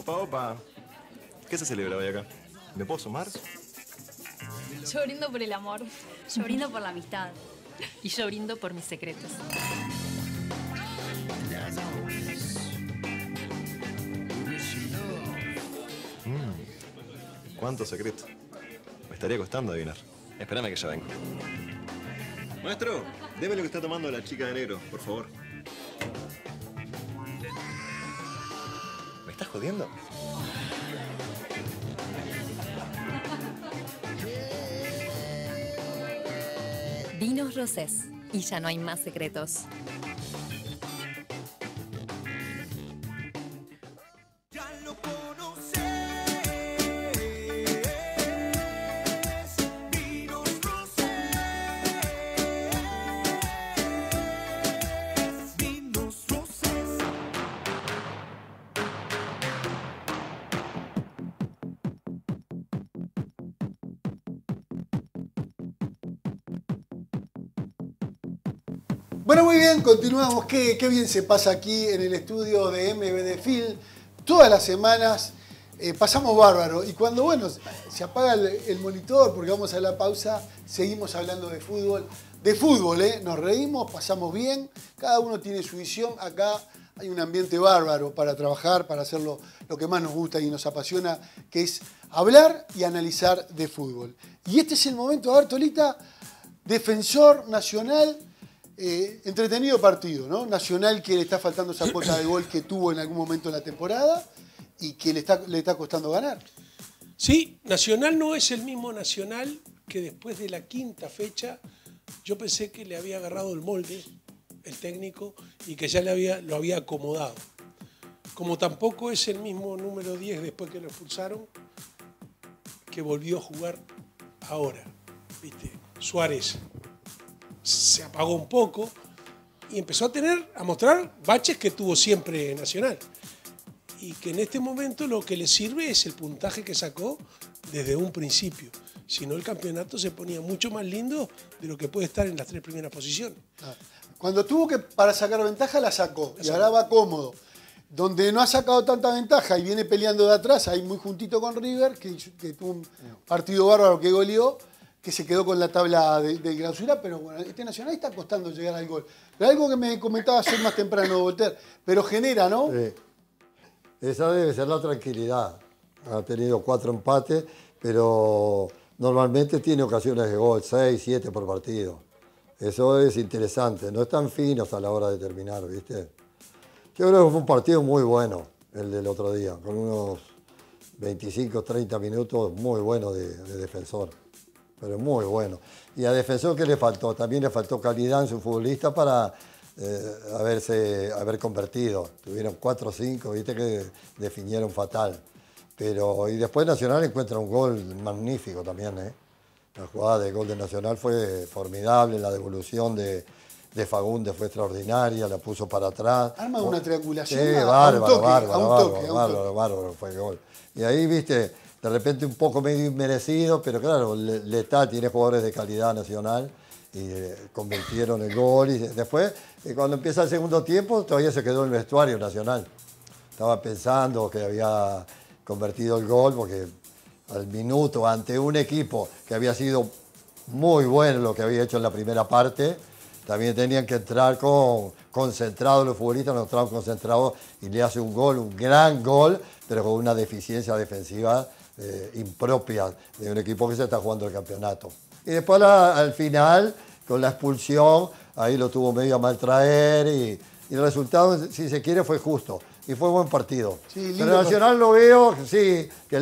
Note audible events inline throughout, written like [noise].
Opa, opa. ¿Qué se celebra hoy acá? ¿Me puedo sumar? Yo brindo por el amor. Yo brindo por la amistad. Y yo brindo por mis secretos. ¿Cuánto secreto? Me estaría costando adivinar. Espérame que ya vengo. Maestro, deme lo que está tomando la chica de negro, por favor. ¿Me estás jodiendo? Vinos Rosés. Y ya no hay más secretos. Bueno, muy bien, continuamos. Qué, bien se pasa aquí en el estudio de MBD Film. Todas las semanas eh, pasamos bárbaro. Y cuando, bueno, se apaga el, monitor porque vamos a la pausa, seguimos hablando de fútbol. De fútbol, ¿eh? Nos reímos, pasamos bien. Cada uno tiene su visión. Acá hay un ambiente bárbaro para trabajar, para hacer lo, que más nos gusta y nos apasiona, que es hablar y analizar de fútbol. Y este es el momento, a defensor nacional. Eh, entretenido partido, ¿no? Nacional que le está faltando esa cuota de gol que tuvo en algún momento en la temporada y que le está, le está costando ganar. Sí, Nacional no es el mismo Nacional que después de la quinta fecha yo pensé que le había agarrado el molde el técnico y que ya le había, lo había acomodado. Como tampoco es el mismo número 10 después que lo expulsaron, que volvió a jugar ahora. ¿Viste? Suárez se apagó un poco y empezó a tener, a mostrar baches que tuvo siempre Nacional. Y que en este momento lo que le sirve es el puntaje que sacó desde un principio. Si no, el campeonato se ponía mucho más lindo de lo que puede estar en las tres primeras posiciones. Ah, Cuando tuvo que para sacar ventaja la sacó y ahora va cómodo. Donde no ha sacado tanta ventaja y viene peleando de atrás, ahí muy juntito con River, que, que tuvo un partido bárbaro que goleó, que se quedó con la tabla de, clausura, pero bueno, este Nacional está costando llegar al gol. Algo que me comentaba ayer más temprano, Volter, pero genera, ¿no? Sí. Esa debe ser la tranquilidad. Ha tenido cuatro empates, pero normalmente tiene ocasiones de gol, seis, siete por partido. Eso es interesante. No están finos a la hora de terminar, ¿viste? Yo creo que fue un partido muy bueno el del otro día, con unos 25, 30 minutos muy buenos de defensor. Pero muy bueno. Y a defensor, ¿qué le faltó? También le faltó calidad en su futbolista para eh, haberse, haber convertido. Tuvieron 4 o 5, viste que definieron fatal. Pero, y después Nacional encuentra un gol magnífico también, ¿eh? La jugada de gol de Nacional fue formidable, la devolución de, de Fagundes fue extraordinaria, la puso para atrás. Arma una triangulación Sí, bárbaro, bárbaro, bárbaro, bárbaro fue el gol. Y ahí, viste, de repente un poco medio inmerecido, pero claro, Le- Letal tiene jugadores de calidad nacional y eh, convirtieron el gol. Y después, eh, cuando empieza el segundo tiempo, todavía se quedó en el vestuario nacional. Estaba pensando que había convertido el gol porque al minuto, ante un equipo que había sido muy bueno lo que había hecho en la primera parte, también tenían que entrar con concentrados los futbolistas, no entraron concentrados y le hace un gol, un gran gol, pero con una deficiencia defensiva eh, impropia de un equipo que se está jugando el campeonato. Y después la- al final, con la expulsión, ahí lo tuvo medio a maltraer y, y el resultado, si se quiere, fue justo. Y fue buen partido. Sí, pero Nacional lo veo, sí, que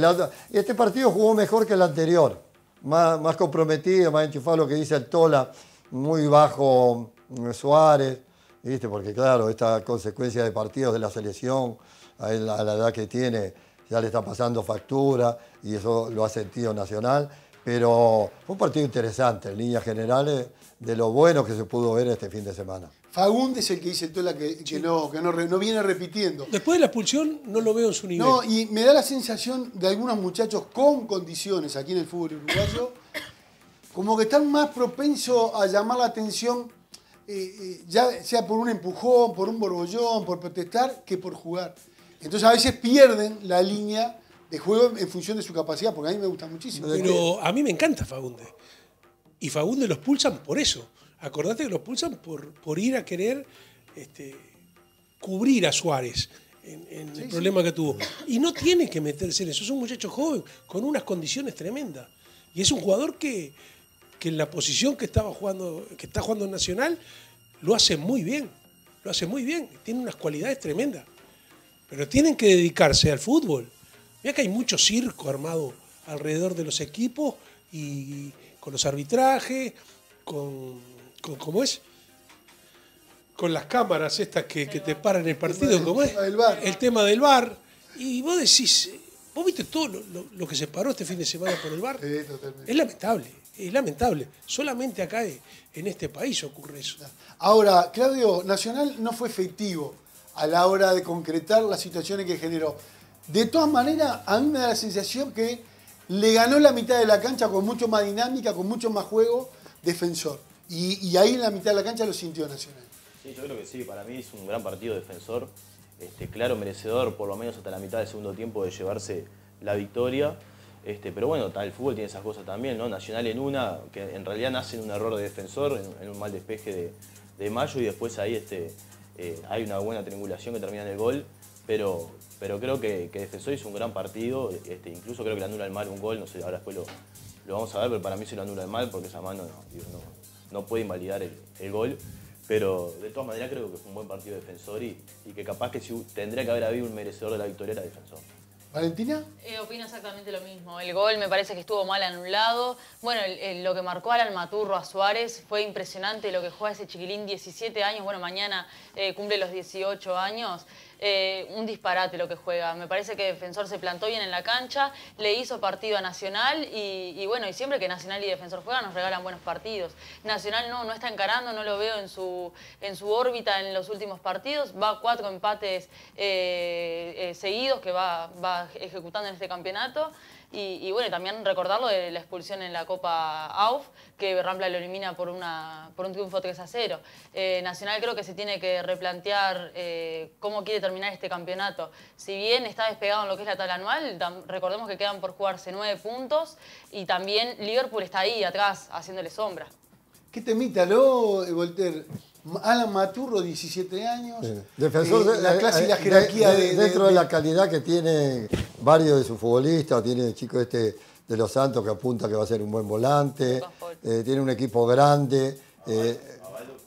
y este partido jugó mejor que el anterior. Más, más comprometido, más enchufado lo que dice el Tola, muy bajo mm, Suárez, ¿viste? porque claro, esta consecuencia de partidos de la selección, a la edad que tiene, ya le está pasando factura y eso lo ha sentido Nacional. Pero fue un partido interesante, en líneas generales, de lo bueno que se pudo ver este fin de semana. Fagundes es el que dice Tola que, que no, que no viene repitiendo. Después de la expulsión no lo veo en su nivel. No, y me da la sensación de algunos muchachos con condiciones aquí en el fútbol uruguayo como que están más propensos a llamar la atención, eh, eh, ya sea por un empujón, por un borbollón, por protestar, que por jugar. Entonces a veces pierden la línea de juego en función de su capacidad, porque a mí me gusta muchísimo. Pero a mí me encanta Fagunde. Y Fagunde los pulsan por eso. Acordate que los pulsan por, por ir a querer este, cubrir a Suárez en, en el problema que tuvo. Y no tiene que meterse en eso. Es un muchacho joven con unas condiciones tremendas. Y es un jugador que, que en la posición que estaba jugando, que está jugando en Nacional, lo hace muy bien. Lo hace muy bien. Tiene unas cualidades tremendas. Pero tienen que dedicarse al fútbol. Mira que hay mucho circo armado alrededor de los equipos y con los arbitrajes, con, con ¿cómo es? Con las cámaras estas que, que te paran el partido, El ¿cómo es? tema del VAR. El tema del bar. Y vos decís, vos viste todo lo, lo- lo que se paró este fin de semana por el bar. Sí. Es lamentable, es lamentable. Solamente acá eh, en este país ocurre eso. Ahora, Claudio, Nacional no fue efectivo a la hora de concretar las situaciones que generó. De todas maneras, a mí me da la sensación que le ganó la mitad de la cancha con mucho más dinámica, con mucho más juego, defensor. Y, ahí en la mitad de la cancha lo sintió Nacional. Sí, yo creo que sí, para mí es un gran partido defensor, este, claro merecedor por lo menos hasta la mitad del segundo tiempo de llevarse la victoria. Este, pero bueno, el fútbol tiene esas cosas también, ¿no? Nacional en una, que en realidad nace en un error de defensor, en, en un mal despeje de, de Mayo y después ahí este, eh, hay una buena triangulación que termina en el gol, pero, pero creo que, que Defensor hizo un gran partido, este, incluso creo que le anula el mal un gol, no sé, ahora después lo, vamos a ver, pero para mí se lo anula el mal porque esa mano no, no, puede invalidar el, el gol. Pero de todas maneras creo que fue un buen partido de defensor y, y que capaz que tendría que haber habido un merecedor de la victoria era defensor. ¿Valentina? Eh, opino exactamente lo mismo. El gol me parece que estuvo mal anulado. Bueno, el- lo que marcó Alan Maturro a Suárez fue impresionante lo que juega ese chiquilín, 17 años. Bueno, mañana eh, cumple los 18 años. Eh, un disparate lo que juega. Me parece que Defensor se plantó bien en la cancha, le hizo partido a Nacional y, bueno, y siempre que Nacional y Defensor juegan nos regalan buenos partidos. Nacional no, no está encarando, no lo veo en su, en su órbita en los últimos partidos. Va a cuatro empates eh, eh, seguidos que va, va ejecutando en este campeonato. Y, bueno, también recordarlo de la expulsión en la Copa AUF, que Rampla lo elimina por, una, por un triunfo 3 a 0. Eh, Nacional creo que se tiene que replantear eh, cómo quiere terminar este campeonato. Si bien está despegado en lo que es la tabla anual, recordemos que quedan por jugarse nueve puntos y también Liverpool está ahí atrás haciéndole sombra. ¿Qué temita, eh, Volter? Alan Maturro, 17 años. Defensor Eh, de- la clase y la de- jerarquía de- de, de- dentro de, de- la calidad que tiene varios de sus futbolistas, tiene el chico este de los Santos que apunta que va a ser un buen volante, eh, tiene un equipo grande. eh,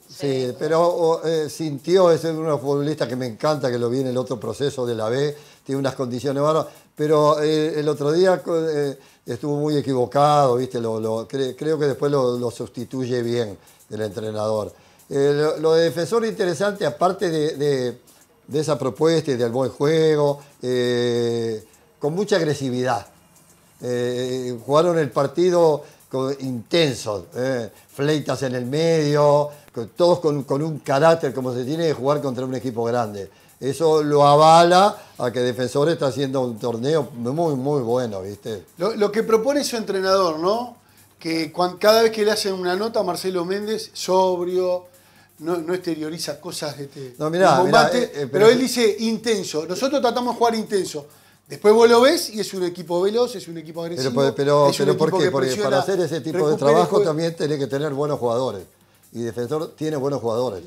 sí, pero eh, sintió, es uno de los futbolistas que me encanta, que lo vi en el otro proceso de la B, tiene unas condiciones bárbaras, pero eh, el otro día eh, estuvo muy equivocado, ¿viste? Lo, lo- cre- creo que después lo, lo sustituye bien el entrenador. Eh, lo, de defensor interesante, aparte de, esa propuesta y del buen juego, eh, con mucha agresividad. Eh, jugaron el partido con- intenso, eh, fleitas en el medio, todos con, un carácter como se tiene que jugar contra un equipo grande. Eso lo avala a que Defensor está haciendo un torneo muy, muy bueno, ¿viste? Lo, que propone su entrenador, ¿no? Que cada vez que le hacen una nota Marcelo Méndez, sobrio, no, no exterioriza cosas de, este- No, mirá, combate, mirá, eh, eh, pero, pero- él dice intenso. Nosotros tratamos de jugar intenso. Después vos lo ves y es un equipo veloz, es un equipo agresivo. Pero, pero, es un pero ¿por qué? que Porque presiona, para hacer ese tipo de trabajo también tenés que tener buenos jugadores. Y Defensor tiene buenos jugadores.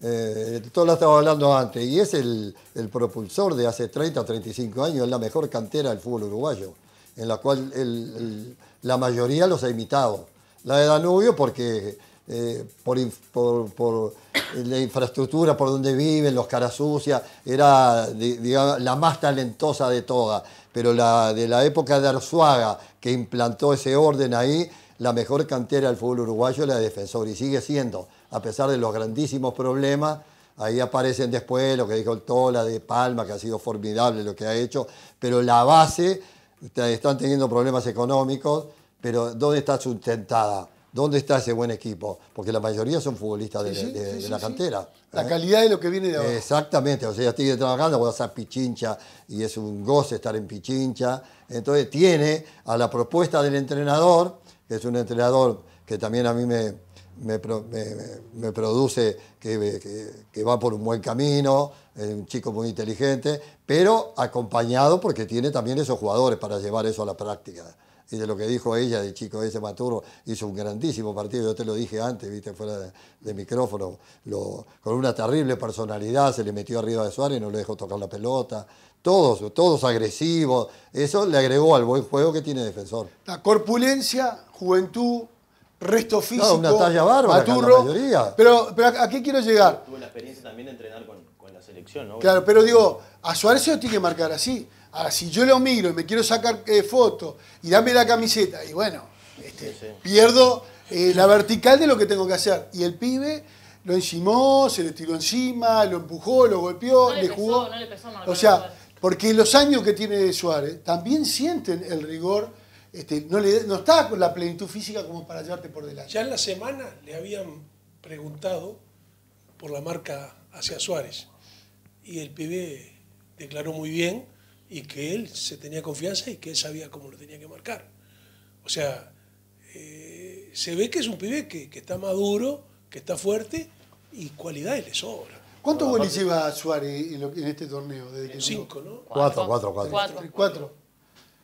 Eh, todo lo estaba hablando antes. Y es el, el propulsor de hace 30 o 35 años, es la mejor cantera del fútbol uruguayo, en la cual el- el- la mayoría los ha imitado. La de Danubio porque eh, por, por la infraestructura, por donde viven, los caras sucias, era la más talentosa de todas. Pero la de la época de Arzuaga, que implantó ese orden ahí, la mejor cantera del fútbol uruguayo es la de defensor y sigue siendo, a pesar de los grandísimos problemas. Ahí aparecen después lo que dijo el Tola de Palma, que ha sido formidable lo que ha hecho, pero la base, está- están teniendo problemas económicos, pero ¿dónde está sustentada? ¿Dónde está ese buen equipo? Porque la mayoría son futbolistas de, Sí, sí, de- de sí, la cantera. La ¿eh? calidad de lo que viene de abajo. Exactamente, o sea, sigue trabajando, vos vas a Pichincha y es un goce estar en Pichincha. Entonces tiene a la propuesta del entrenador, que es un entrenador que también a mí me, me, me- me produce que, que- que va por un buen camino, es un chico muy inteligente, pero acompañado porque tiene también esos jugadores para llevar eso a la práctica. Y de lo que dijo ella, de chico ese Maturro, hizo un grandísimo partido, yo te lo dije antes, viste, fuera de, de micrófono, lo- con una terrible personalidad, se le metió arriba de Suárez, no le dejó tocar la pelota, todos, todos agresivos, eso le agregó al buen juego que tiene defensor. La corpulencia, juventud, resto físico. No, una talla bárbara, la mayoría. Pero, pero ¿a qué quiero llegar? Tuve la experiencia también de entrenar con, con la selección, ¿no? Claro, pero digo, a Suárez se lo tiene que marcar así. Ahora, si yo lo miro y me quiero sacar eh, foto y dame la camiseta, y bueno, este, Sí, sí. pierdo eh, la vertical de lo que tengo que hacer. Y el pibe lo encimó, se le tiró encima, lo empujó, lo golpeó, No le le pesó, jugó. no le pesó marcar o sea, porque los años que tiene Suárez también sienten el rigor, este, no, le, no está con la plenitud física como para llevarte por delante. Ya en la semana le habían preguntado por la marca hacia Suárez y el pibe declaró muy bien y que él se tenía confianza y que él sabía cómo lo tenía que marcar. O sea, eh, se ve que es un pibe que, que está maduro, que está fuerte y cualidades le sobra. ¿Cuántos goles lleva Suárez en, lo- en este torneo? Desde que llegó? Cinco, ¿no? Cuatro, cuatro, cuatro. Cuatro. Cuatro.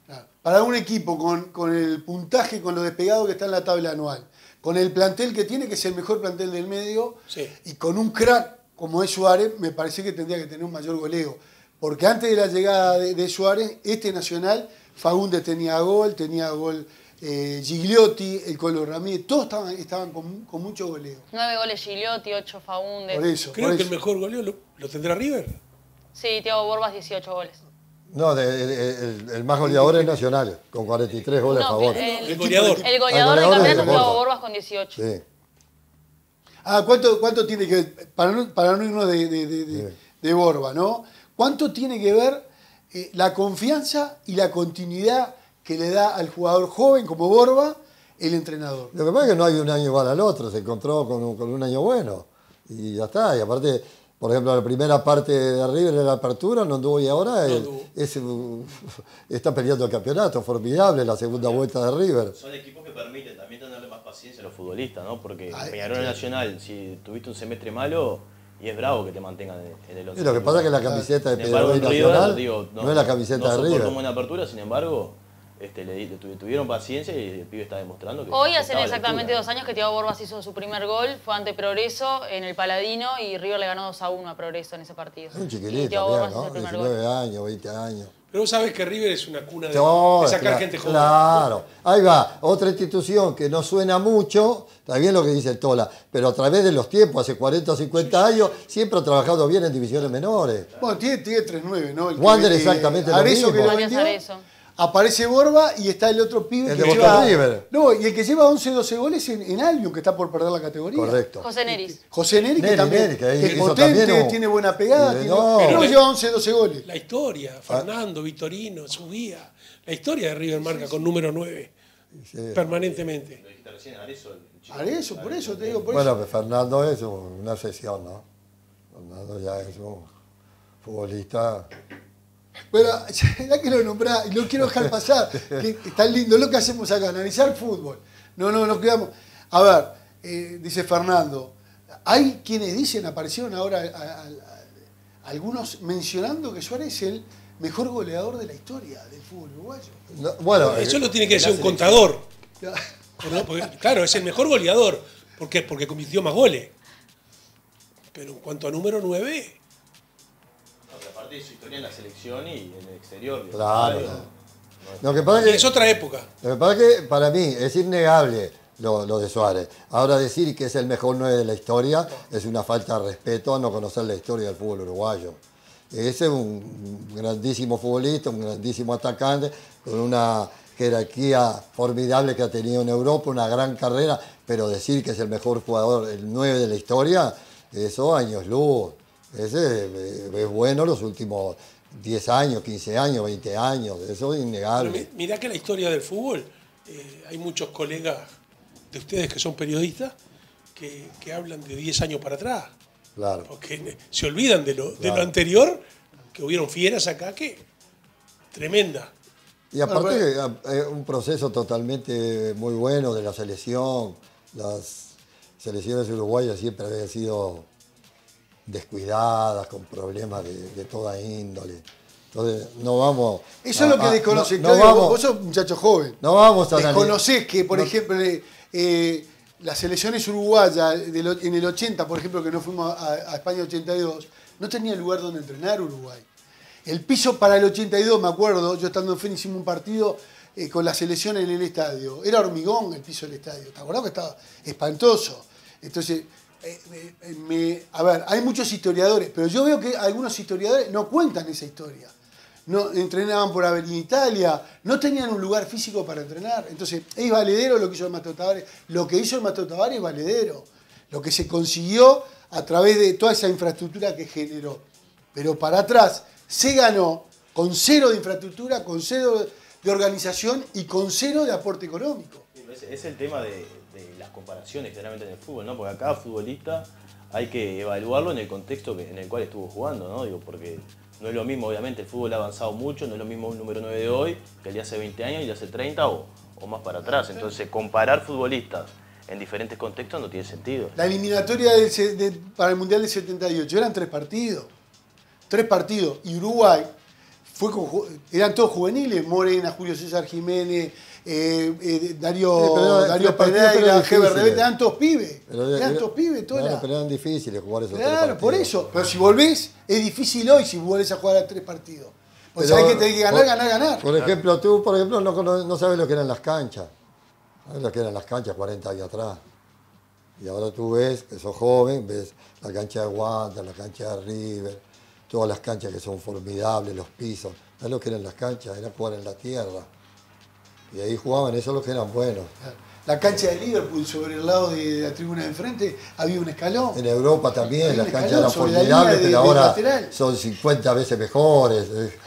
Claro. Para un equipo con, con el puntaje, con lo despegado que está en la tabla anual, con el plantel que tiene, que es el mejor plantel del medio, Sí. y con un crack como es Suárez, me parece que tendría que tener un mayor goleo. Porque antes de la llegada de, de Suárez, este Nacional, Fagundes tenía gol, tenía gol eh, Gigliotti, el Colo Ramírez, todos estaban, estaban con, con mucho goleo. Nueve goles Gigliotti, ocho Faúndez. Por eso, Creo por que el mejor goleo lo, lo tendrá River. Sí, Thiago Borbas, 18 goles. No, de- de- de- el, el más goleador es Nacional, con 43 goles a No, favor. el- El goleador. El goleador Ah, del goleador campeonato de es Thiago Borba. Borbas con 18. Sí. Ah, ¿cuánto, cuánto tiene que ver? Para no, para no irnos de, de- de- de- Sí. de Borba, ¿no? ¿Cuánto tiene que ver eh, la confianza y la continuidad que le da al jugador joven como Borba el entrenador? Lo que pasa es que no hay un año igual al otro, se encontró con un, con un año bueno. Y ya está. Y aparte, por ejemplo, la primera parte de River de la apertura no anduvo y ahora el- es, uh, [laughs] está peleando el campeonato, formidable la segunda vuelta de River. Son equipos que permiten también tenerle más paciencia a los futbolistas, ¿no? Porque Ay, Peñarol Nacional, si tuviste un semestre malo, y es bravo que te mantengan en, el once Y lo que pasa es que la camiseta de River, digo, no, es la camiseta no de apertura, sin embargo, este, le, le tuvi- tuvieron paciencia y el pibe está demostrando que Hoy que la exactamente dos años que Thiago Borbas hizo su primer gol, fue ante Progreso en el Paladino y River le ganó 2 a 1 a Progreso en ese partido. Es un chiquilito Thiago Borbas hizo ¿no? el primer 19 gol. años, 20 años. Pero vos sabés que River es una cuna de, No, de sacar cla- gente joven. Claro, ahí va, otra institución que no suena mucho, está bien lo que dice el Tola, pero a través de los tiempos, hace 40 o 50 años, siempre ha trabajado bien en divisiones menores. Bueno, tiene, tiene 3-9, ¿no? El que- Wander eh, exactamente lo Arezzo mismo. que lo vendió. Aparece Borba y está el otro pibe El que de lleva. River. No, y el que lleva 11-12 goles en, en Albion, que está por perder la categoría. Correcto. José Neris. José Neri, que también Neri, que es potente, también tiene buena pegada, tiene- no. Pero- lleva 11-12 goles. La historia, Fernando, Vitorino, subía. La historia de River marca con número 9 Sí. permanentemente. Lo dijiste recién, Arezzo, el chico. Arezzo, por eso te digo, por Bueno, eso. pues Fernando es un- una sesión, ¿no? Fernando ya es un futbolista. Pero [laughs] ya que lo nombrás, y lo quiero dejar pasar, que es tan lindo lo que hacemos acá, analizar fútbol. No, no, nos quedamos. A ver, eh, dice Fernando, hay quienes dicen, aparecieron ahora a- a- a- algunos mencionando que Suárez es el mejor goleador de la historia del fútbol uruguayo. No, bueno, Eso eh, lo tiene que decir un contador. ¿no? Porque, claro, es el mejor goleador. ¿Por qué? Porque convirtió más goles. Pero en cuanto a número 9, Aparte de su historia en la selección y en el exterior. Claro. lo que pasa es que es otra época. Lo que pasa es que para mí es innegable lo, lo de Suárez. Ahora decir que es el mejor 9 de la historia es una falta de respeto a no conocer la historia del fútbol uruguayo. Ese es un grandísimo futbolista, un grandísimo atacante, con una jerarquía formidable que ha tenido en Europa, una gran carrera, pero decir que es el mejor jugador, el 9 de la historia, eso años luz. Ese es bueno los últimos 10 años, 15 años, 20 años, eso es innegable. mi- mirá que la historia del fútbol, eh, hay muchos colegas de ustedes que son periodistas que, que hablan de 10 años para atrás. Claro. Porque se olvidan de lo, de Claro. lo anterior, que hubieron fieras acá que tremenda. Y aparte, eh, un proceso totalmente muy bueno de la selección, las selecciones uruguayas siempre habían sido descuidadas, con problemas de, de toda índole. Entonces, no vamos. Eso es lo que a- a- desconoce. no- no Claudio, vamos- vos sos un muchacho joven. No vamos a Desconocés que, por no- ejemplo, eh, las selecciones uruguayas del en el 80, por ejemplo, que no fuimos a, a España 82, no tenía lugar donde entrenar Uruguay. El piso para el 82, me acuerdo, yo estando en Fénix hicimos un partido eh, con la selección en el estadio. Era hormigón el piso del estadio. ¿Te acordás que estaba espantoso? Entonces, eh, eh, a ver, hay muchos historiadores, pero yo veo que algunos historiadores no cuentan esa historia. No entrenaban por en Italia, no tenían un lugar físico para entrenar. Entonces, es valedero lo que hizo el Maestro Tavares. Lo que hizo el Maestro Tavares es valedero. Lo que se consiguió a través de toda esa infraestructura que generó. Pero para atrás se ganó con cero de infraestructura, con cero de organización y con cero de aporte económico. Es el tema de, de las comparaciones generalmente en el fútbol, ¿no? Porque cada futbolista hay que evaluarlo en el contexto que- en el cual estuvo jugando, ¿no? Digo, porque no es lo mismo, obviamente, el fútbol ha avanzado mucho, no es lo mismo un número 9 de hoy que el de hace 20 años y de hace 30 o, o más para atrás. Entonces, comparar futbolistas en diferentes contextos no tiene sentido. La eliminatoria del se- de- para el Mundial del 78 eran tres partidos. Tres partidos. Y Uruguay fue con ju- eran todos juveniles. Morena, Julio César Jiménez, eh, eh, Darío, Sí, pero era- Darío tres pero Pereira, difíciles. Heber Rebete, eran todos pibes. Pero eran era- todos pibes, pero eran difíciles jugar esos tres Claro, por partidos. eso. Pero si volvés, es difícil hoy si volvés a jugar a tres partidos. Pues sabés que tenés que ganar, por- ganar, ganar. Por ejemplo, tú, por ejemplo, no, sabes lo que eran las canchas. Sabes lo que eran las canchas 40 años atrás. Y ahora tú ves, que sos joven, ves la cancha de Wander, la cancha de River, todas las canchas que son formidables, los pisos. ¿Sabes lo que eran las canchas? Era jugar en la tierra. Y ahí jugaban, eso es lo que eran buenos. La cancha de Liverpool sobre el lado de la tribuna de enfrente había un escalón. En Europa también, las canchas eran la formidables, pero ahora lateral. son 50 veces mejores.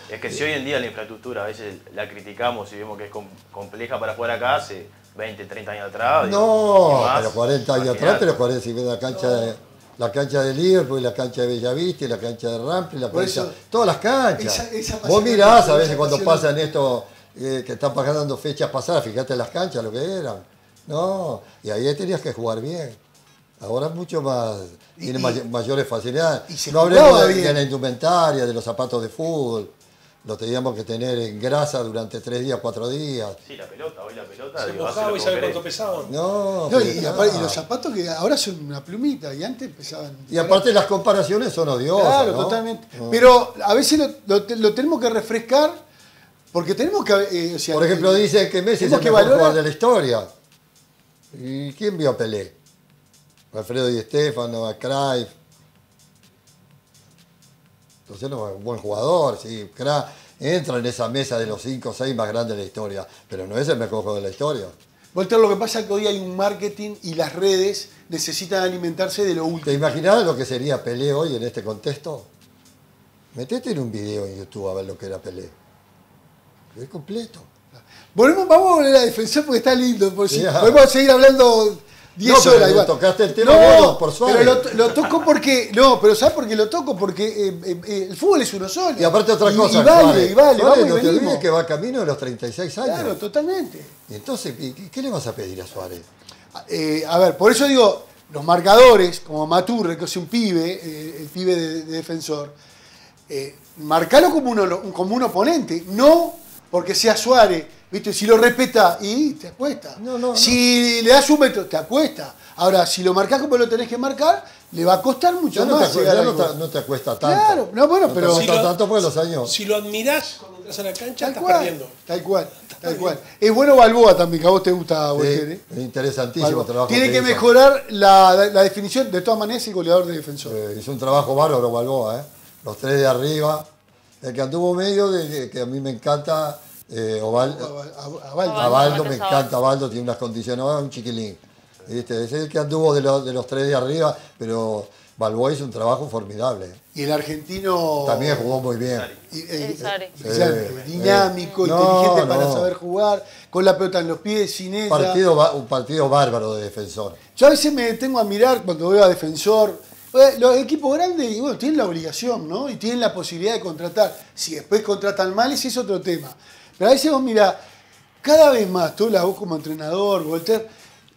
Es que si hoy en día la infraestructura a veces la criticamos y vemos que es com- compleja para jugar acá hace 20, 30 años atrás. No, más, pero 40 años atrás, pero 40, si ves la cancha de la cancha de Liverpool, la cancha de Bellavista, la cancha de Rampli, la cancha, eso, todas las canchas. esa- esa Vos mirás a veces cuando pasan esto, eh, que están pasando fechas pasadas, fíjate las canchas lo que eran. No, y ahí tenías que jugar bien. Ahora es mucho más, Y- tiene y- may- mayores facilidades. y se no hablemos de, de la indumentaria, de los zapatos de fútbol. Lo teníamos que tener en grasa durante tres días, cuatro días. Sí, la pelota, hoy la pelota. Se mojaba y sabe cuánto pesaban. No, No, pero y, aparte- y los zapatos que ahora son una plumita y antes pesaban. Y aparte las comparaciones son odiosas. Claro, ¿no? totalmente. No. Pero a veces lo, lo lo tenemos que refrescar porque tenemos que. eh, o sea, Por ejemplo, eh, dicen que Messi es el que mejor valorar- jugador de la historia. ¿Y quién vio a Pelé? Alfredo Di Stéfano, a Cruyff. Entonces no, un buen jugador, sí. Entra en esa mesa de los 5 o 6 más grandes de la historia, pero no es el mejor jugador de la historia. Volter, lo que pasa es que hoy hay un marketing y las redes necesitan alimentarse de lo ¿Te último. imaginas lo que sería Pelé hoy en este contexto? Metete en un video en YouTube a ver lo que era Pelé. Es completo. Volvemos, vamos a volver a defensor porque está lindo. Por si, Ya. podemos seguir hablando 10 No, pero horas. igual. tocaste el tema gordo por Suárez. Pero lo, lo toco porque. No, pero ¿sabes por qué lo toco? Porque eh, eh, eh, el fútbol es uno solo. Y aparte otra Y- cosa, Y, vale, Suárez. y vale, Suárez, vamos y no te venimos. olvides que va camino de los 36 años. Claro, totalmente. Y entonces, ¿y- y ¿qué le vas a pedir a Suárez? Eh, a ver, por eso digo, los marcadores, como Maturre, que es un pibe, el pibe de, de defensor, marcalo como, uno, como un oponente, no porque sea Suárez. ¿viste? Si lo respeta, y te apuesta. No, no, si le das un metro, te apuesta. Ahora, si lo marcás como lo tenés que marcar, le va a costar mucho Ya no te, más. ya no te- gol. no te acuesta tanto. Claro, no, bueno, pero- acuesta Si lo- tanto porque los años. Si lo admirás cuando entras a la cancha, Tal estás cual, perdiendo. tal cual, tal cual. Es bueno Balboa también, que a vos te gusta, ¿eh? Sí, interesantísimo Balboa. trabajo. Tiene que mejorar la, la definición, de todas maneras, el goleador de defensor. Eh, hizo un trabajo bárbaro Balboa, ¿eh? Los tres de arriba. El que anduvo medio, de, de- que a mí me encanta, eh, Oval- A- a- a Baldo. A Baldo, me encanta Baldo, tiene unas condiciones, es un chiquilín. ¿Viste? Es el que anduvo de los, de los tres de arriba, pero Balboa hizo un trabajo formidable. Y el argentino. También jugó muy bien. y- eh, El Sari. exacto, Sí, dinámico, inteligente No, para no. saber jugar, con la pelota en los pies, sin ella. Partido, un partido bárbaro de defensor. Yo a veces me detengo a mirar cuando veo a defensor. Eh, Los equipos grandes, y bueno, tienen la obligación, ¿no? Y tienen la posibilidad de contratar. Si después contratan mal, ese es otro tema. Pero a veces vos mirá, cada vez más, tú la vos como entrenador, Volter,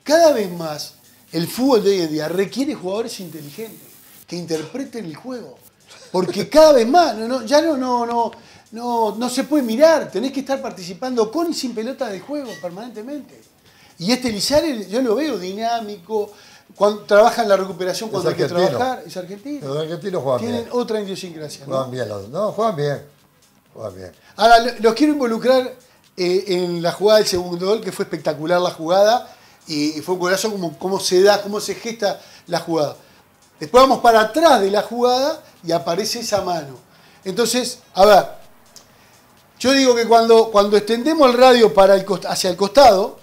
cada vez más el fútbol de hoy en día requiere jugadores inteligentes que interpreten el juego. Porque [laughs] cada vez más, no, no, ya no, no, no, no, no se puede mirar, tenés que estar participando con y sin pelota del juego permanentemente. Y este Lizarre, yo lo veo dinámico, cuando, trabaja en la recuperación cuando hay que trabajar, es argentino. Los argentinos juegan Tienen bien. otra idiosincrasia. ¿no? Juegan bien los No, juegan bien. Juegan bien. Ahora, lo- los quiero involucrar eh, en la jugada del segundo gol, que fue espectacular la jugada, y, y fue un golazo como cómo se da, cómo se gesta la jugada. Después vamos para atrás de la jugada y aparece esa mano. Entonces, a ver, yo digo que cuando, cuando extendemos el radio para el hacia el costado,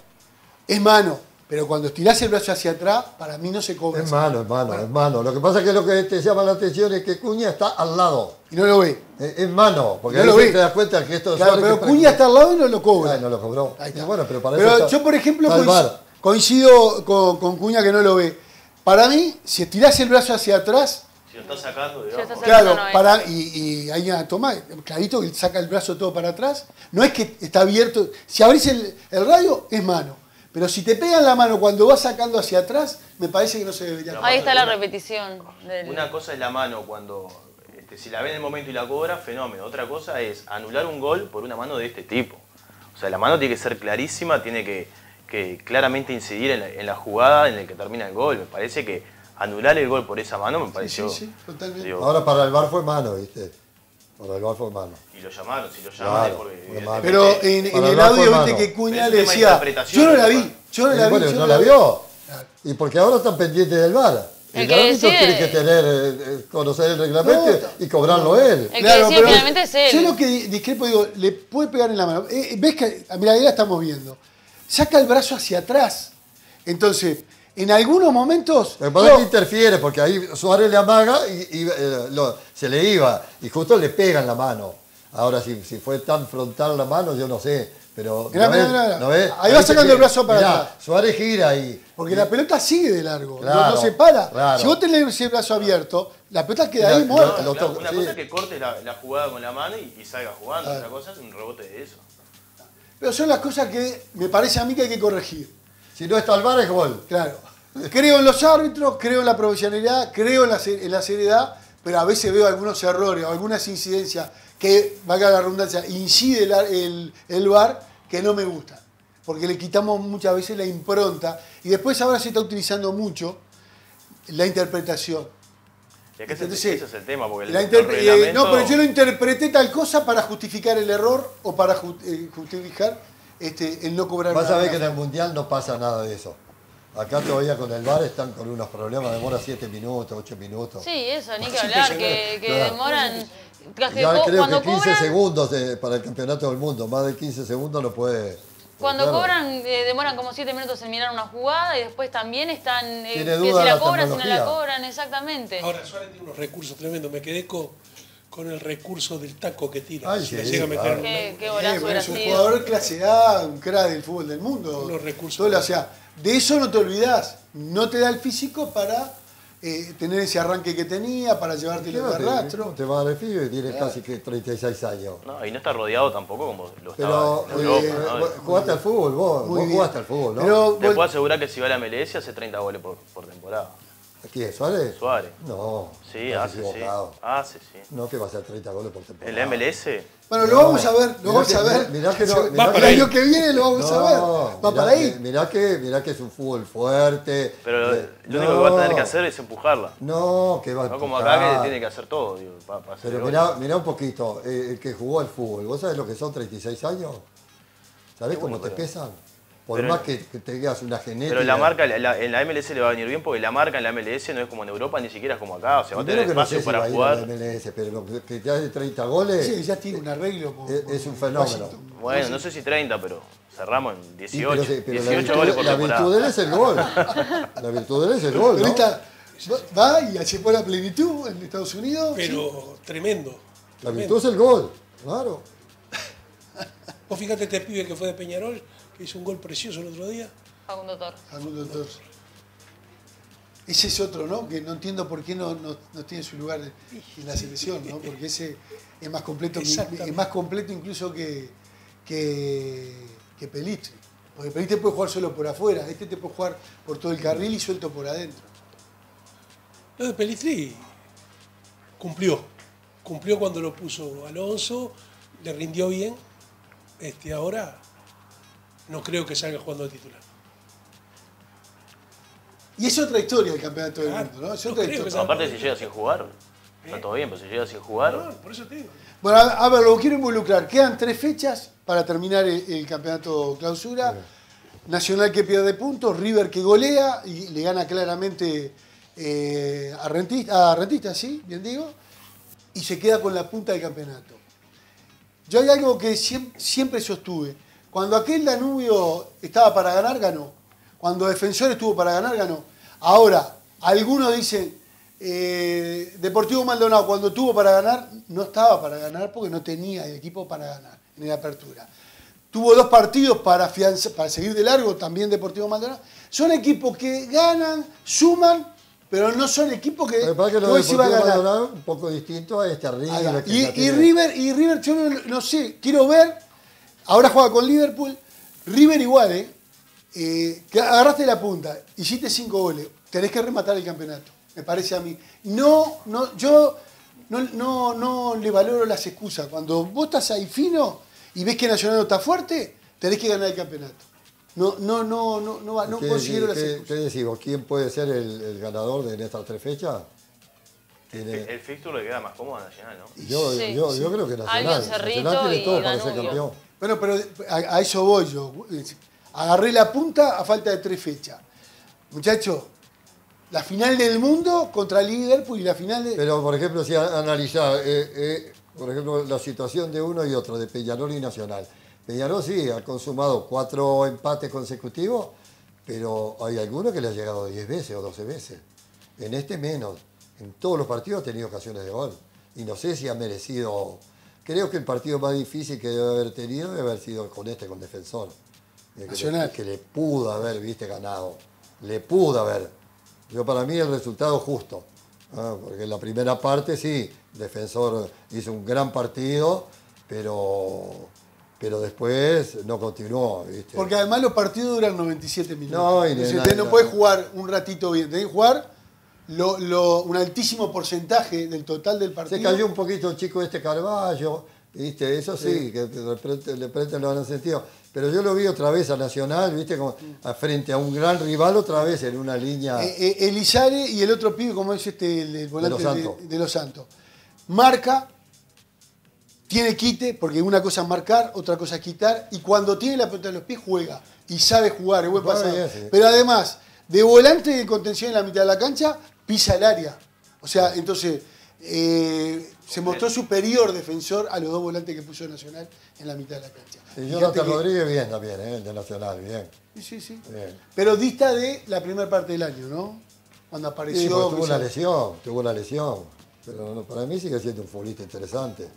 es mano. Pero cuando estirás el brazo hacia atrás, para mí no se cobra. Es mano, es mano, es mano. Lo que pasa es que lo que te llama la atención es que Cuña está al lado. Y no lo ve. Es, es mano, porque No ahí lo ve. te das cuenta que esto Claro, pero Cuña está al lado y no lo cobra. Ay, no lo cobró. Ahí está. Y bueno, pero para Pero eso está- yo, por ejemplo, está coincido con, con Cuña que no lo ve. Para mí, si estirás el brazo hacia atrás, Si lo estás sacando, digamos. sacando, claro, no es. para, y, y hay una toma, clarito que saca el brazo todo para atrás. No es que está abierto. Si abrís el, el radio, es mano. Pero si te pegan la mano cuando vas sacando hacia atrás, me parece que no se debería Ahí está la repetición. del- Una cosa es la mano cuando, este, si la ve en el momento y la cobra, fenómeno. Otra cosa es anular un gol por una mano de este tipo. O sea, la mano tiene que ser clarísima, tiene que, que claramente incidir en la, en la jugada en la que termina el gol. Me parece que anular el gol por esa mano me pareció... sí, sí, totalmente. digo, Ahora para el VAR fue mano, ¿viste? Para el VAR fue mano. y lo llamaron, si lo llaman Claro, es porque... Pero en, el el audio, viste que Cuña le decía, yo no la vi, yo no la vi. bueno, yo no la vi". vio. Claro. Y porque ahora están pendientes del VAR. El El, que árbitro decide- tiene que tener, eh, eh, conocer el reglamento No, y cobrarlo él. El que decide finalmente es él. Yo lo que di- discrepo, digo, le puede pegar en la mano. Eh, ¿Ves que, mira, ahí la estamos viendo. Saca el brazo hacia atrás. Entonces, en algunos momentos. Lo que pasa es no, que interfiere, porque ahí Suárez le amaga y, y, eh, lo- se le iba. Y justo le pega en la mano. Ahora, si, si fue tan frontal la mano, yo no sé. Pero, Mirá, ¿no mirá, ves? mirá, mirá. ¿No ves? Ahí va sacando el brazo para Mirá, atrás. Suárez gira ahí. porque la pelota sigue de largo, no- Claro, no, se para. claro. Si vos tenés ese brazo abierto, la pelota queda ahí no, muerta. una sí. cosa es que corte la, la jugada con la mano y, y salga jugando, Claro. otra cosa es un rebote de eso. Pero son las cosas que me parece a mí que hay que corregir. Si no está el VAR es gol. Claro. Creo en los árbitros, creo en la profesionalidad, creo en la, en la seriedad, pero a veces veo algunos errores o algunas incidencias que, valga la redundancia, incide el, el, el VAR que no me gustan. Porque le quitamos muchas veces la impronta y después ahora se está utilizando mucho la interpretación. Y acá Entonces, ese es el tema, porque el, La eh, no, pero yo lo interpreté tal cosa para justificar el error o para eh, justificar este, el no cobrar Vas a ver que en el Mundial no pasa nada de eso. Acá todavía con el VAR están con unos problemas, demora 7 minutos, 8 minutos. Sí, eso, ni que hablar, que, impresionante. que Claro. demoran. Ya creo cuando que 15 cobran, segundos para el campeonato del mundo, más de 15 segundos no puede. cuando claro, cobran eh, demoran como 7 minutos en mirar una jugada y después también están. eh, Tiene que duda si la la cobran, si no la cobran, exactamente. Ahora Suárez tiene unos recursos tremendos. Me quedé con, con el recurso del taco que tira. Ay, Si sí, llega a meter claro. Qué, qué Eh, golazo es un sido. jugador clase A, un crack del fútbol del mundo. Los recursos. Todo o sea, de eso no te olvidás. No te da el físico para eh, tener ese arranque que tenía, para llevarte el arrastro. ¿cómo te va a dar el fío y tiene casi que 36 años. No, y no está rodeado tampoco como lo Pero estaba en Europa. eh, ¿no? jugaste al fútbol, vos, Muy vos bien. jugaste al fútbol, ¿no? Pero, Te puedo asegurar que si va a la MLS hace 30 goles por, por temporada. ¿Quién, Suárez? Suárez. No, Sí, hace sí. Hace sí. No que va a ser 30 goles por temporada. En la MLS, bueno, lo No. vamos a ver, lo Mirá vamos que- a ver. mirá que no- Se- mirá el año que viene lo vamos a ver. Va mirá, para ahí. Mirá que, mirá que es un fútbol fuerte. pero lo, Eh, lo único que va a tener que hacer es empujarla. No, que va a No como empujar. acá que tiene que hacer todo, digo, pa- pa hacer Pero mirá, mirá un poquito, eh, el que jugó al fútbol, ¿vos sabés lo que son 36 años? ¿Sabés Qué cómo bueno, te pero- pesan? Por pero- más que, que tengas una genética. Pero la marca, la- la- en la MLS le va a venir bien porque la marca en la MLS no es como en Europa, ni siquiera es como acá. O sea, va a tener que no espacio sé si va para a ir a jugar. la MLS, pero lo que- te hace 30 goles Sí, ya tiene un arreglo. con- es, un fenómeno. Washington. Bueno, no sé si 30, pero cerramos en Sí, 18. pero, sí, pero la 18 virtud, goles por la temporada. virtud de él es el gol. La virtud de él es el gol, ¿no? esta va y hace por la plenitud en Estados Unidos. Pero tremendo. La tremendo. virtud es el gol, claro. Vos fíjate este pibe que fue de Peñarol, que hizo un gol precioso el otro día. Facundo Torres. Facundo Torres. Ese es otro, ¿no? Que no entiendo por qué no, no, no tiene su lugar en la selección, ¿no? Porque ese es más completo, es más completo incluso que, que, que Pelistri. Porque Pelé te puede jugar solo por afuera, este te puede jugar por todo el carril y suelto por adentro. Lo de Pelistri cumplió. Cumplió cuando lo puso Alonso, le rindió bien. Este, ahora no creo que salga jugando de titular. Y es otra historia el campeonato del mundo, ¿no? Es no otra historia. Aparte, si llega sin jugar, está todo bien, pero si llega sin jugar, No, por eso te digo. Bueno, a, ver, lo quiero involucrar. Quedan tres fechas para terminar el, el campeonato clausura. Nacional que pierde puntos, River que golea y le gana claramente eh, a, Rentista, a Rentista, ¿sí? Bien digo. Y se queda con la punta del campeonato. Yo hay algo que siem- siempre sostuve. Cuando aquel Danubio estaba para ganar, ganó. Cuando Defensor estuvo para ganar, ganó. Ahora, algunos dicen, eh, Deportivo Maldonado cuando tuvo para ganar, no estaba para ganar porque no tenía el equipo para ganar en la apertura. Tuvo dos partidos para, seguir de largo, también Deportivo Maldonado. Son equipos que ganan, suman, pero no son equipos que, Lo que hoy se va a Deportivo ganar. Maldonado un poco distinto a este River. Y, River, y River, yo no, no sé, quiero ver, ahora juega con Liverpool, River igual, ¿eh? Eh, que agarraste la punta, hiciste cinco goles, tenés que rematar el campeonato, me parece a mí. No, no, yo no, no, no le valoro las excusas. Cuando vos estás ahí fino y ves que Nacional no está fuerte, tenés que ganar el campeonato. No, no, no, no, no, va- no ¿Qué, considero las excusas. qué decimos? ¿Quién puede ser el, el ganador de estas tres fechas? Tiene- el fixture le queda más cómodo a Nacional, ¿no? yo, Sí. yo, yo creo que Nacional. Nacional tiene y todo para ser campeón. Bueno, pero a, eso voy yo. Agarré la punta a falta de tres fechas. Muchachos, la final del mundo contra Liverpool y la final de. Pero, por ejemplo, si a- analizar, eh, eh, por ejemplo, la situación de uno y otro, de Peñarol y Nacional. Peñarol sí, ha consumado cuatro empates consecutivos, pero hay algunos que le ha llegado 10 veces o 12 veces. En este menos. En todos los partidos ha tenido ocasiones de gol. Y no sé si ha merecido... Creo que el partido más difícil que debe haber tenido debe haber sido con este, con Defensor. Que le- Nacional. que le pudo haber, viste, ganado. Le pudo haber. Yo para mí el resultado justo. Porque en la primera parte sí, Defensor hizo un gran partido, pero, pero después no continuó. ¿viste? Porque además los partidos duran 97 minutos. No, y de Entonces, nada, usted no nada. puede jugar un ratito bien. Tenés que jugar lo- lo- un altísimo porcentaje del total del partido. Se cayó un poquito el chico este Carballo, ¿viste? Eso sí, que de repente, de repente lo han sentido. Pero yo lo vi otra vez a Nacional, ¿viste? Como a- frente a un gran rival otra vez en una línea. Eh, eh, Elizare y el otro pibe, como es este, el, el volante Los de, Santos. de Los Santos. Marca, tiene quite, porque una cosa es marcar, otra cosa es quitar, y cuando tiene la pelota en los pies juega, y sabe jugar, es buen pasado. sí. Pero además, de volante de contención en la mitad de la cancha, pisa el área. O sea, entonces, eh, se mostró superior defensor a los dos volantes que puso Nacional en la mitad de la cancha. Y Jonathan que- Rodríguez bien también, ¿eh? el de Nacional, bien. Sí, sí, sí. bien. Pero dista de la primera parte del año, ¿no? Cuando Sí, apareció. porque tuvo una lesión, tuvo una lesión. Pero para mí sigue siendo un futbolista interesante.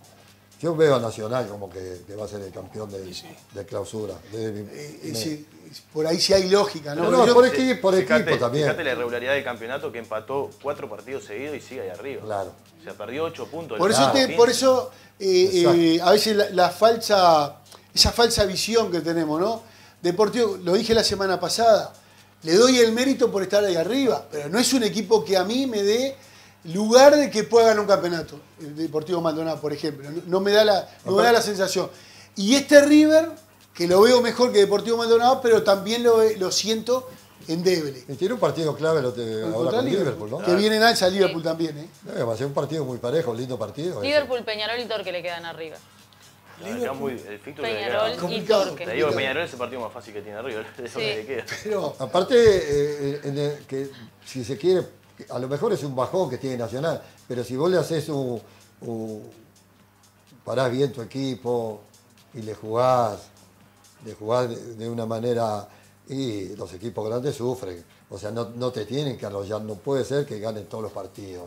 Yo veo a Nacional como que, que va a ser el campeón de, de clausura. de mi- me- sí, por ahí sí hay lógica, ¿no? No, Pero no, yo- por equipo, por Fíjate- equipo también. Fíjate la irregularidad del campeonato que empató cuatro partidos seguidos y sigue ahí arriba. Claro. O sea, perdió ocho puntos. por eso, sábado, te- 15. por eso eh, eh, a veces la, la falsa, esa falsa visión que tenemos, ¿no? Deportivo, lo dije la semana pasada, le doy el mérito por estar ahí arriba, pero no es un equipo que a mí me dé lugar de que pueda ganar un campeonato. El Deportivo Maldonado, por ejemplo. No, no me da la, no me da la sensación. Y este River, que lo veo mejor que Deportivo Maldonado, pero también lo, lo siento endeble. Y tiene un partido clave lo te- ahora con Liverpool, Liverpool, ¿no? Que viene en alza Liverpool también, ¿eh? Eh, va a ser un partido muy parejo, un lindo partido. ese. Liverpool, Peñarol y Torque le quedan arriba. Le queda muy- el le queda- Peñarol y Complicado. Torque. Te digo que Peñarol es el partido más fácil que tiene arriba. [laughs] Eso Sí. que le queda. Pero Aparte, eh, en el- que si se quiere, a lo mejor es un bajón que tiene Nacional, pero si vos le haces un, parás bien tu equipo y le jugás, le jugás de, de una manera, y los equipos grandes sufren. O sea, no, no te tienen que arrollar, no puede ser que ganen todos los partidos.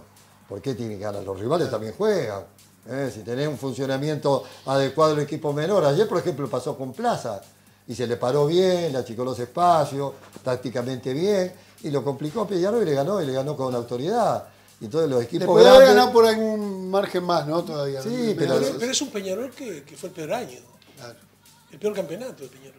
¿Por qué tienen que ganar? Los rivales también juegan. ¿eh? Si tenés un funcionamiento adecuado del equipo menor, ayer por ejemplo pasó con Plaza y se le paró bien, le achicó los espacios, tácticamente bien, y lo complicó a Peñarol y le ganó, y le ganó con autoridad. Y entonces los le equipos haber grandes- ganado por algún margen más, ¿no? Todavía. Sí, pero- Pero, pero es un Peñarol que, que fue el peor año. Claro. El peor campeonato de Peñarol.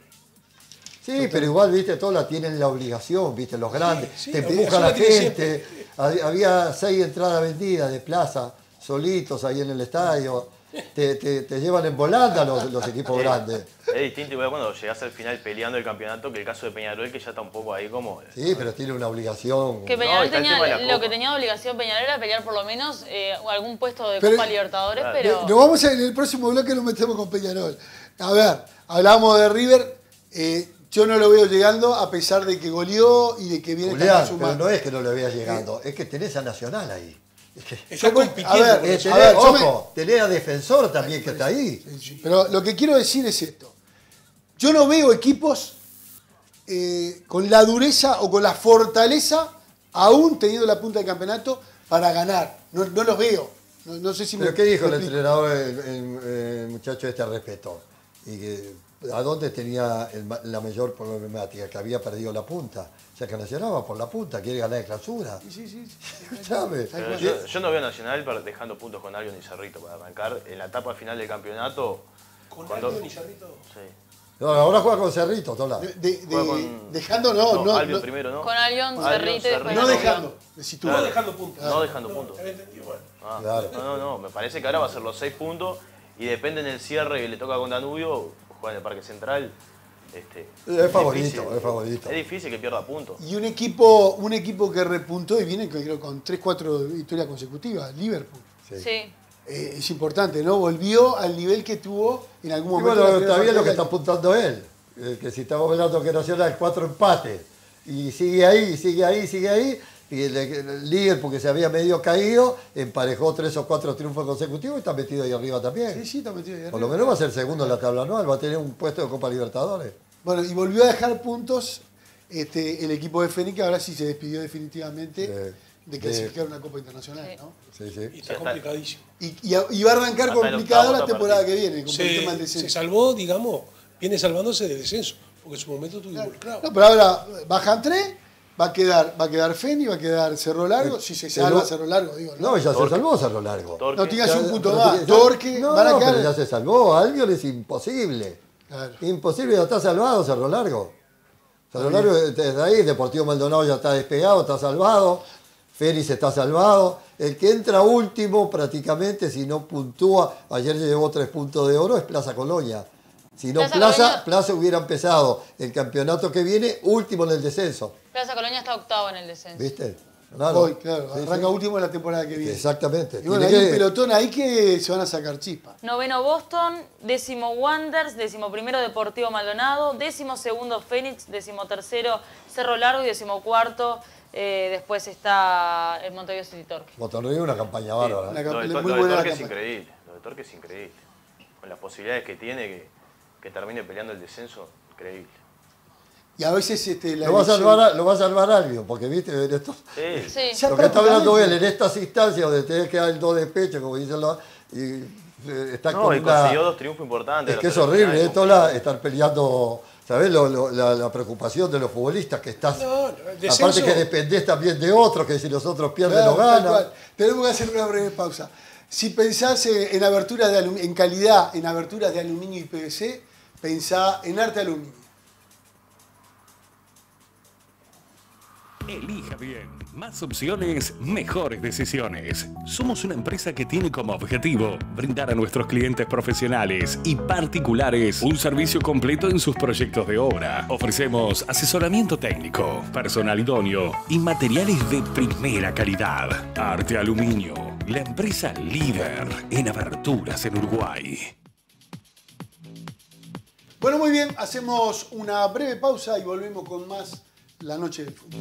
Sí, pero igual, viste, todos la tienen la obligación, viste, los grandes. sí, te la empuja la la gente. Hab- Había seis entradas vendidas de plaza, solitos ahí en el estadio. Te, te- te llevan en volanda los, los equipos grandes. Es distinto igual cuando llegás al final peleando el campeonato que el caso de Peñarol, que ya está un poco ahí como. Sí, pero tiene una obligación. Que No, Peñarol el tenía, lo que tenía obligación Peñarol era pelear por lo menos eh, algún puesto de Pero- Copa Libertadores, Claro. pero... Nos vamos a, en el próximo bloque nos metemos con Peñarol. A ver, hablábamos de River. eh, yo no lo veo llegando a pesar de que goleó y de que viene Julián, pero sumando. no es que no le veas llegando, es que tenés a Nacional ahí. Es que- Está compitiendo. a ver, eh, eso. a tenés, ver, yo me- ojo, tenés a Defensor también que está ahí. Pero lo que quiero decir es esto. Yo no veo equipos eh, con la dureza o con la fortaleza, aún teniendo la punta del campeonato, para ganar. No, no los veo. No, no sé si ¿Pero me- qué dijo me el entrenador, el, el- el muchacho este al respecto? Y que, ¿A dónde tenía el la mayor problemática? Que había perdido la punta. O sea, que Nacional va por la punta, quiere ganar de clausura. Sí, sí, sí. Yo, yo no veo a Nacional dejando puntos con Albion y Cerrito para arrancar. En la etapa final del campeonato. Con cuando- Albion y Cerrito. Sí. No, ahora juega con Cerrito, Tola. De- de- de- Juega con- dejando, no, no. Albion no, primero, ¿no? Con Albion, Albion, Cerrito y después no dejando. decís tú. No dejando puntos. No dejando puntos. Ah, Claro. No, no, no. Me parece que ahora va a ser los seis puntos. Y depende en el cierre que le toca con Danubio, juega en el Parque Central. Este, Es favorito, difícil. es favorito. Es difícil que pierda puntos. Y un equipo, un equipo que repuntó y viene con, creo, con 3, 4 victorias consecutivas, Liverpool. Sí. Sí. Eh, es importante, ¿no? Volvió al nivel que tuvo en algún Y momento. bueno, la primera está bien lo que está apuntando él. eh, que si estamos hablando que Nacional, cuatro empates. Y sigue ahí, sigue ahí, sigue ahí. Y el, el líder, porque se había medio caído, emparejó tres o cuatro triunfos consecutivos y está metido ahí arriba también. Sí, sí, está metido ahí Por lo arriba. menos va a ser segundo en la tabla anual, va a tener un puesto de Copa Libertadores. Bueno, y volvió a dejar puntos este, el equipo de Fénix, ahora sí se despidió definitivamente De- de clasificar una Copa Internacional. ¿no? Sí, Y sí. está está- complicadísimo. Y, y, y va a arrancar complicada la temporada que viene, con el tema del Se, descenso. se salvó, digamos, viene salvándose del descenso, porque en su momento estuvo involucrado. No, pero ahora bajan tres, va a quedar, va a quedar Feni, va a quedar Cerro Largo, si se salva Cerro Largo, digo, ¿no? No, ya se salvó Cerro Largo. Torque. No tengas un punto más. Torque, no, van a quedar. pero ya se salvó. Albion es imposible. Claro. Imposible, ya está salvado Cerro Largo. Cerro Largo desde ahí, Deportivo Maldonado ya está despegado, está salvado. Félix está salvado. El que entra último prácticamente, si no puntúa, ayer llevó tres puntos de oro, es Plaza Colonia. Si no, Plaza Plaza, hubiera empezado el campeonato que viene último en el descenso. Plaza Colonia está octavo en el descenso. ¿Viste? Claro. Hoy, claro, Sí, arranca sí. último en la temporada que viene. Exactamente. Y bueno, hay Tiene un que- pelotón ahí que se van a sacar chispas. Noveno Boston, décimo Wanderers, décimo primero Deportivo Maldonado, décimo segundo Fénix, décimo tercero Cerro Largo y décimo cuarto eh, después está el Montevideo City Torque. Monterrey una campaña bárbara. Una ¿eh? camp- Lo de, Torque es campaña. increíble. Lo de Torque es increíble. Con las posibilidades que tiene que, que termine peleando el descenso, increíble. Y a veces este, la Lo va, a salvar, a- lo va a salvar Albion, porque viste, en esto- Sí. Sí. Lo que está hablando él en estas instancias donde tenés que dar el do de pecho, como dicen los. Y, eh, está No, con y una- consiguió dos triunfos importantes. Es que es horrible esto, la, estar peleando. ¿Sabés lo- lo- la, la preocupación de los futbolistas que estás. No, no, aparte que dependés también de otros, que si los otros pierden Claro, o ganan. Tenemos que hacer una breve pausa. Si pensás en, aberturas de en calidad, en aberturas de aluminio y PVC, pensá en arte aluminio. Elija bien. Más opciones, mejores decisiones. Somos una empresa que tiene como objetivo brindar a nuestros clientes profesionales y particulares un servicio completo en sus proyectos de obra. Ofrecemos asesoramiento técnico, personal idóneo y materiales de primera calidad. Arte Aluminio, la empresa líder en aberturas en Uruguay. Bueno, muy bien, hacemos una breve pausa y volvemos con más la noche del fútbol.